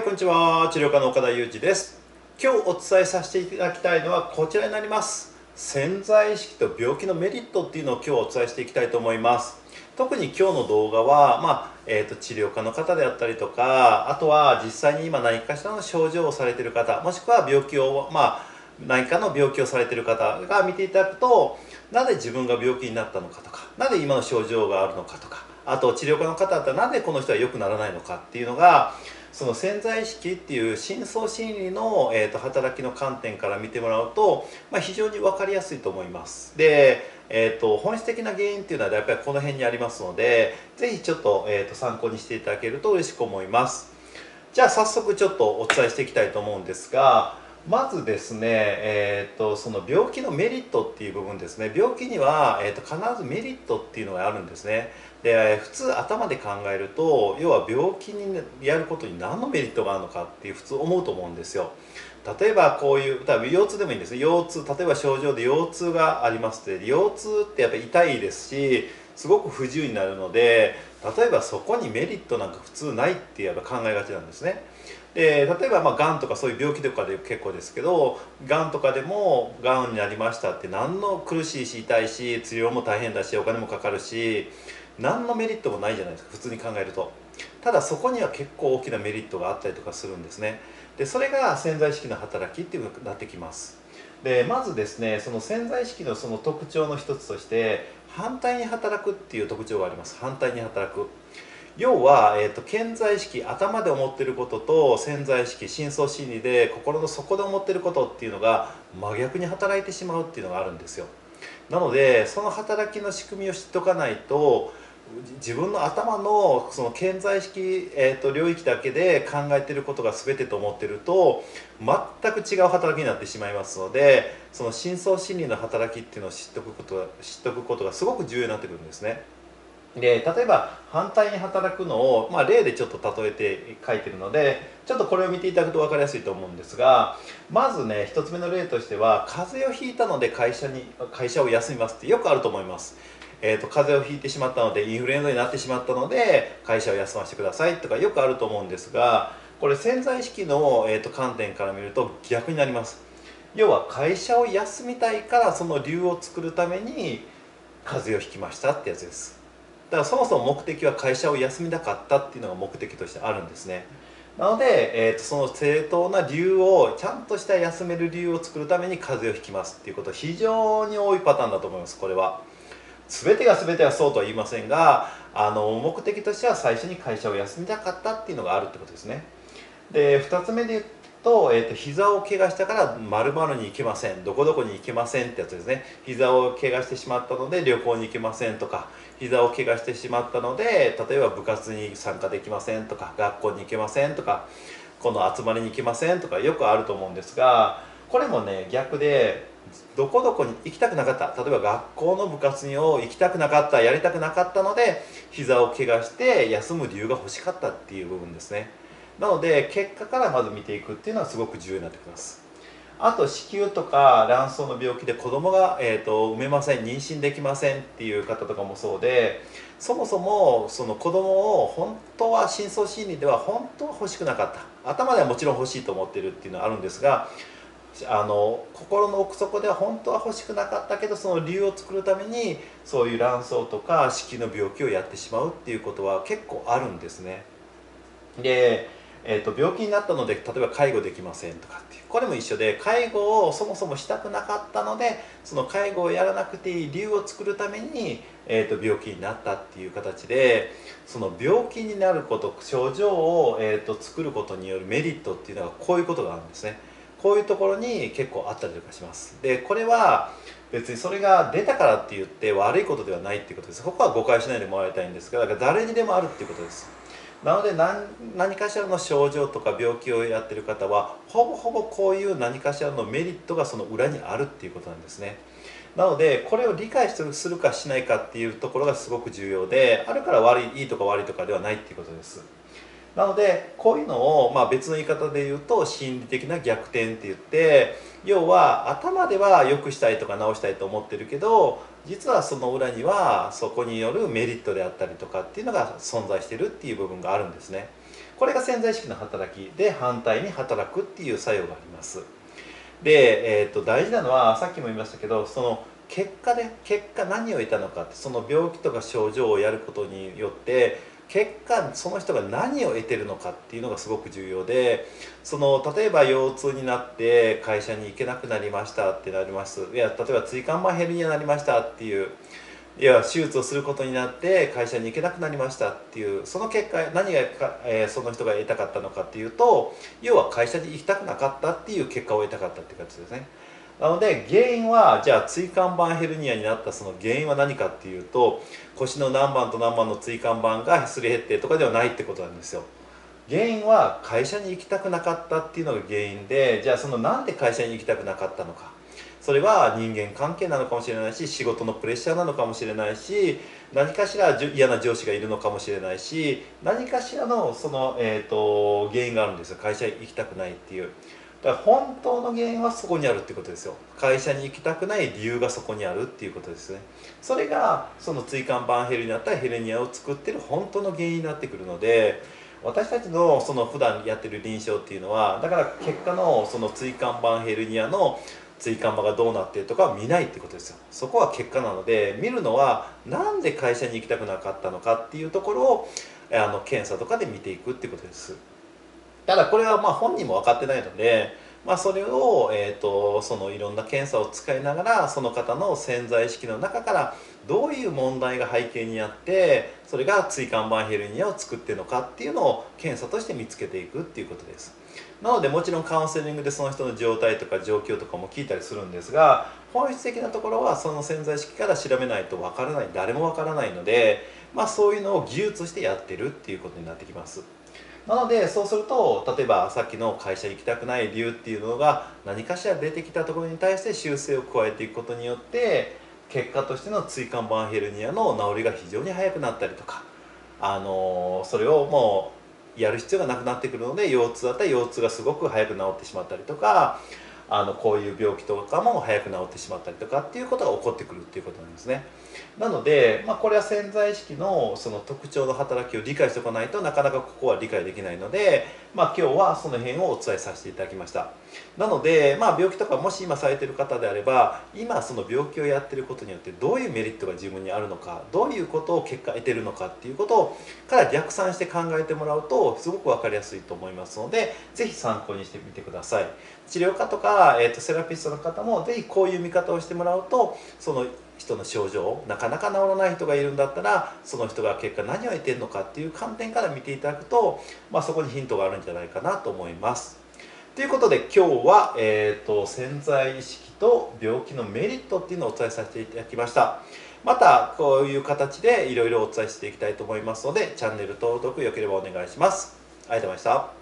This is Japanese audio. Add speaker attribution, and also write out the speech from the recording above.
Speaker 1: はいこんにちは。治療家の岡田裕二です。今日お伝えさせていただきたいのはこちらになります。潜在意識と病気のメリットっていうのを今日お伝えしていきたいと思います。特に今日の動画は、まあえーと、治療家の方であったりとかあとは実際に今何かしらの症状をされている方もしくは病気をまあ何かの病気をされている方が見ていただくとなぜ自分が病気になったのかとかなぜ今の症状があるのかとかあと治療家の方だったらなぜこの人は良くならないのかっていうのがその潜在意識っていう深層心理の、えーと、働きの観点から見てもらうと、まあ、非常に分かりやすいと思います。で、えーと、本質的な原因っていうのはやっぱりこの辺にありますので是非ちょっと,、えーと参考にしていただけると嬉しく思います。じゃあ早速ちょっとお伝えしていきたいと思うんですがまずですね、えーと、その病気のメリットっていう部分ですね。病気には、えーと、必ずメリットっていうのがあるんですね。で普通頭で考えると要は病気にやることに何のメリットがあるのかっていう普通思うと思うんですよ。例えばこういう多分腰痛でもいいんです。腰痛例えば症状で腰痛がありますって。腰痛ってやっぱり痛いですしすごく不自由になるので例えばそこにメリットなんか普通ないってやっぱ考えがちなんですね。で例えばまあがんとかそういう病気とかで結構ですけどがんとかでもがんになりましたって何の苦しいし痛いし治療も大変だしお金もかかるし何のメリットもないじゃないですか普通に考えると。ただそこには結構大きなメリットがあったりとかするんですね。でそれが潜在意識の働きっていうのになってきます。でまずですねその潜在意識のその特徴の一つとして反対に働くっていう特徴があります。反対に働く。要は、えーと、潜在意識頭で思ってることと潜在意識深層心理で心の底で思ってることっていうのが真逆に働いてしまうっていうのがあるんですよなのでその働きの仕組みを知っておかないと自分の頭のその潜在意識、えーと、領域だけで考えてることが全てと思ってると全く違う働きになってしまいますのでその深層心理の働きっていうのを知っておくこと知っておくことがすごく重要になってくるんですね。で例えば反対に働くのを、まあ、例でちょっと例えて書いてるのでちょっとこれを見ていただくと分かりやすいと思うんですがまずね1つ目の例としては風邪をひいたので会社に会社を休みますってよくあると思います。えーと、風邪をひいてしまったのでインフルエンザになってしまったので会社を休ませてくださいとかよくあると思うんですがこれ潜在意識の、えーと観点から見ると逆になります要は会社を休みたいからその理由を作るために風邪をひきましたってやつですだからそもそも目的は会社を休みたかったっていうのが目的としてあるんですね。なので、えーと、その正当な理由をちゃんとした休める理由を作るために風邪をひきますっていうことは非常に多いパターンだと思いますこれは。全てが全てはそうとは言いませんがあの目的としては最初に会社を休みたかったっていうのがあるってことですね。で2つ目でと,、えーと、膝を怪我したから〇〇に行けませんどこどこに行けませんってやつですね。膝を怪我してしまったので旅行に行けませんとか膝を怪我してしまったので例えば部活に参加できませんとか学校に行けませんとかこの集まりに行けませんとかよくあると思うんですがこれもね逆でどこどこに行きたくなかった例えば学校の部活に行きたくなかったやりたくなかったので膝を怪我して休む理由が欲しかったっていう部分ですね。なので結果からまず見ていくっていうのはすごく重要になってきますあと子宮とか卵巣の病気で子供が、えーと、産めません妊娠できませんっていう方とかもそうでそもそもその子供を本当は深層心理では本当は欲しくなかった頭ではもちろん欲しいと思ってるっていうのはあるんですがあの心の奥底では本当は欲しくなかったけどその理由を作るためにそういう卵巣とか子宮の病気をやってしまうっていうことは結構あるんですね。でえーと、病気になったので例えば介護できませんとかっていうこれも一緒で介護をそもそもしたくなかったのでその介護をやらなくていい理由を作るために、えーと、病気になったっていう形でその病気になること症状を、えーと、作ることによるメリットっていうのはこういうことがあるんですね。こういうところに結構あったりとかします。でこれは別にそれが出たからって言って悪いことではないっていうことです。ここは誤解しないでもらいたいんですがだから誰にでもあるっていうことです。なので何かしらの症状とか病気をやってる方はほぼほぼこういう何かしらのメリットがその裏にあるっていうことなんですね。なのでこれを理解するかしないかっていうところがすごく重要であるから悪いいいとか悪いとかではないっていうことです。なのでこういうのを、まあ、別の言い方で言うと心理的な逆転って言って要は頭では良くしたいとか直したいと思ってるけど実はその裏にはそこによるメリットであったりとかっていうのが存在してるっていう部分があるんですね。これが潜在意識の働きで反対に働くっていう作用があります。で、えー、と大事なのはさっきも言いましたけどその結果で結果何を得たのかってその病気とか症状をやることによって結果その人が何を得てるのかっていうのがすごく重要でその例えば腰痛になって会社に行けなくなりましたってなりますいや例えば椎間板ヘルニアになりましたっていういや手術をすることになって会社に行けなくなりましたっていうその結果何がか、えー、その人が得たかったのかっていうと要は会社に行きたくなかったっていう結果を得たかったって感じですね。なので原因はじゃあ椎間板ヘルニアになったその原因は何かっていうと腰の何番と何番の椎間板がすり減ってとかではないってことなんですよ。原因は会社に行きたくなかったっていうのが原因でじゃあそのなんで会社に行きたくなかったのかそれは人間関係なのかもしれないし仕事のプレッシャーなのかもしれないし何かしら嫌な上司がいるのかもしれないし何かしらのその、えーと原因があるんですよ会社行きたくないっていう。だから本当の原因はそこにあるっていうことですよ。会社に行きたくない理由がそこにあるっていうことですね。それがその椎間板ヘルニアだったらヘルニアを作ってる本当の原因になってくるので私たちのその普段やってる臨床っていうのはだから結果のその椎間板ヘルニアの椎間板がどうなってるとかは見ないってことですよ。そこは結果なので見るのは何で会社に行きたくなかったのかっていうところをあの検査とかで見ていくってことです。ただこれはまあ本人も分かってないので、まあ、それを、えーと、そのいろんな検査を使いながらその方の潜在意識の中からどういう問題が背景にあってそれが椎間板ヘルニアを作ってるのかっていうのを検査として見つけていくっていうことです。なのでもちろんカウンセリングでその人の状態とか状況とかも聞いたりするんですが本質的なところはその潜在意識から調べないとわからない誰もわからないので、まあ、そういうのを技術してやってるっていうことになってきます。なのでそうすると例えばさっきの会社行きたくない理由っていうのが何かしら出てきたところに対して修正を加えていくことによって結果としての椎間板ヘルニアの治りが非常に早くなったりとか、あのそれをもうやる必要がなくなってくるので腰痛だったら腰痛がすごく早く治ってしまったりとかあのこういう病気とかも早く治ってしまったりとかっていうことが起こってくるっていうことなんですね。なので、まあ、これは潜在意識のその特徴の働きを理解しておかないとなかなかここは理解できないので、まあ、今日はその辺をお伝えさせていただきましたなので、まあ、病気とかもし今されてる方であれば今その病気をやってることによってどういうメリットが自分にあるのかどういうことを結果得てるのかっていうことから逆算して考えてもらうとすごく分かりやすいと思いますので是非参考にしてみてください治療家とか、えーと、セラピストの方も是非こういう見方をしてもらうとその人の症状なかなか治らない人がいるんだったらその人が結果何を得てるのかっていう観点から見ていただくと、まあ、そこにヒントがあるんじゃないかなと思います。ということで今日は、えーと、潜在意識と病気のメリットっていうのをお伝えさせていただきました。またこういう形でいろいろお伝えしていきたいと思いますのでチャンネル登録よければお願いします。ありがとうございました。